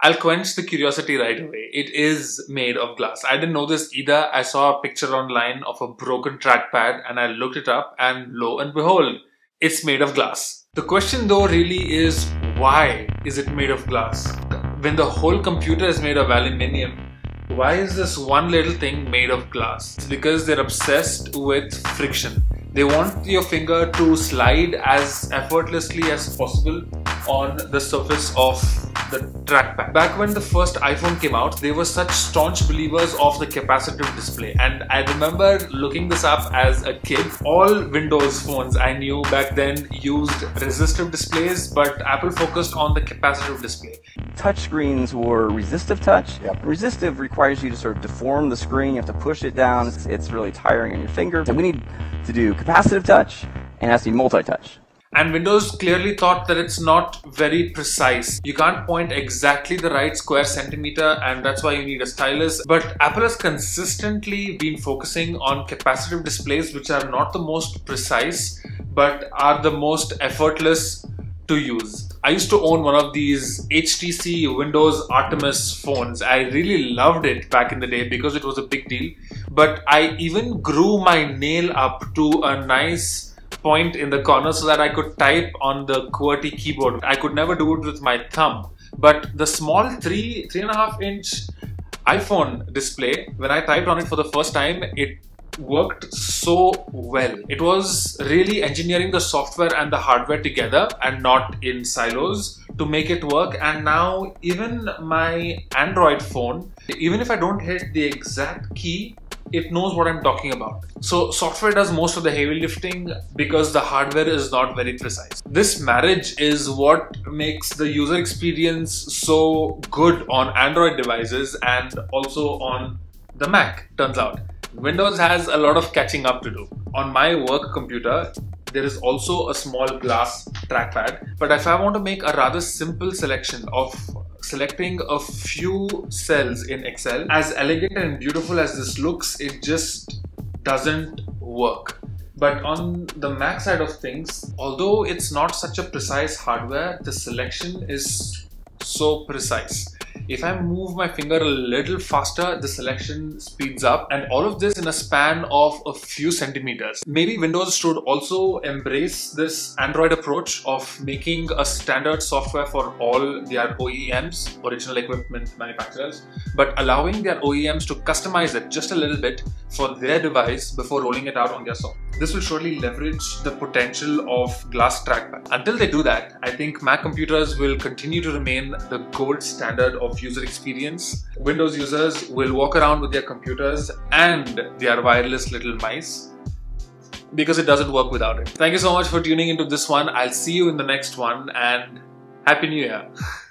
I'll quench the curiosity right away. It is made of glass. I didn't know this either. I saw a picture online of a broken trackpad and I looked it up and lo and behold, it's made of glass. The question though really is why is it made of glass? When the whole computer is made of aluminium, why is this one little thing made of glass? It's because they're obsessed with friction. They want your finger to slide as effortlessly as possible on the surface of the trackpad. Back when the first iPhone came out, they were such staunch believers of the capacitive display. And I remember looking this up as a kid. All Windows phones I knew back then used resistive displays, but Apple focused on the capacitive display. Touchscreens were resistive touch. Yep. Resistive requires you to sort of deform the screen. You have to push it down. It's, it's really tiring on your finger. And we need to do capacitive touch and it has to be multi-touch. And Windows clearly thought that it's not very precise. You can't point exactly the right square centimeter and that's why you need a stylus. But Apple has consistently been focusing on capacitive displays which are not the most precise but are the most effortless to use. I used to own one of these HTC Windows Artemis phones. I really loved it back in the day because it was a big deal. But I even grew my nail up to a nice point in the corner so that I could type on the QWERTY keyboard. I could never do it with my thumb. But the small three, three and a half inch iPhone display, when I typed on it for the first time, it worked so well. It was really engineering the software and the hardware together and not in silos to make it work. And now even my Android phone, even if I don't hit the exact key, it knows what I'm talking about. So software does most of the heavy lifting because the hardware is not very precise. This marriage is what makes the user experience so good on Android devices and also on the Mac, turns out. Windows has a lot of catching up to do. On my work computer, there is also a small glass trackpad. But if I want to make a rather simple selection of selecting a few cells in Excel, as elegant and beautiful as this looks, it just doesn't work. But on the Mac side of things, although it's not such a precise hardware, the selection is so precise. If I move my finger a little faster, the selection speeds up and all of this in a span of a few centimeters. Maybe Windows should also embrace this Android approach of making a standard software for all their OEMs, original equipment manufacturers, but allowing their OEMs to customize it just a little bit for their device before rolling it out on their software. This will surely leverage the potential of glass trackpad. Until they do that, I think Mac computers will continue to remain the gold standard of user experience. Windows users will walk around with their computers and their wireless little mice because it doesn't work without it. Thank you so much for tuning into this one. I'll see you in the next one and Happy New Year.